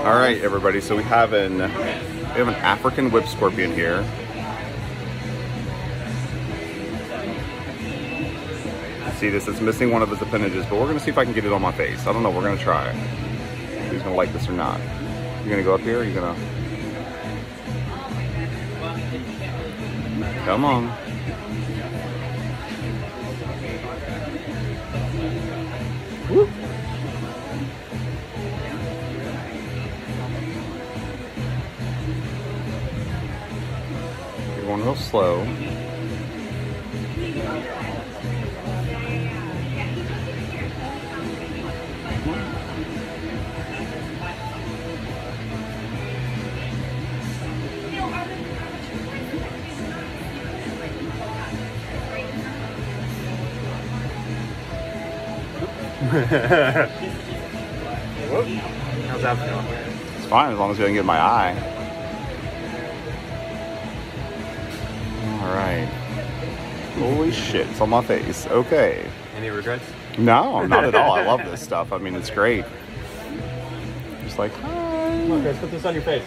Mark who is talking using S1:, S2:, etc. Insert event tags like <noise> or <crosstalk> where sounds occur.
S1: All right, everybody. So we have an we have an African whip scorpion here. See this? It's missing one of its appendages, but we're gonna see if I can get it on my face. I don't know. We're gonna try. Who's gonna like this or not. You're gonna go up here. You're gonna. Come on. Going real slow. <laughs>
S2: How's that feel?
S1: It's fine as long as you don't get my eye. Holy shit, it's on my face. Okay.
S2: Any regrets?
S1: No, not at all. I love <laughs> this stuff. I mean, it's great. Just like, hi.
S2: Come on, Chris, put this on your face.